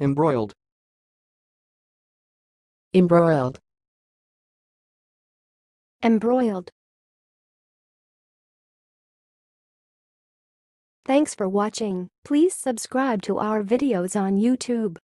Embroiled. embroiled, embroiled. Thanks for watching. Please subscribe to our videos on YouTube.